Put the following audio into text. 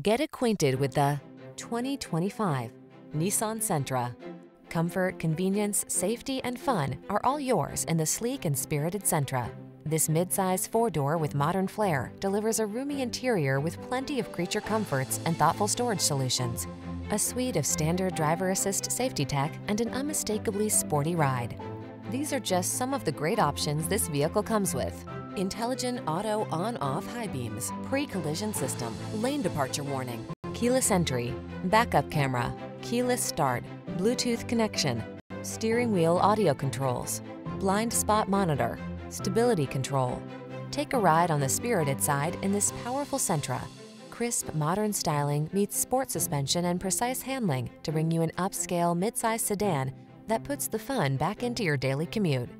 Get acquainted with the 2025 Nissan Sentra. Comfort, convenience, safety, and fun are all yours in the sleek and spirited Sentra. This midsize four-door with modern flair delivers a roomy interior with plenty of creature comforts and thoughtful storage solutions. A suite of standard driver assist safety tech and an unmistakably sporty ride. These are just some of the great options this vehicle comes with. Intelligent auto on-off high beams, pre-collision system, lane departure warning, keyless entry, backup camera, keyless start, Bluetooth connection, steering wheel audio controls, blind spot monitor, stability control. Take a ride on the spirited side in this powerful Sentra. Crisp, modern styling meets sport suspension and precise handling to bring you an upscale midsize sedan that puts the fun back into your daily commute.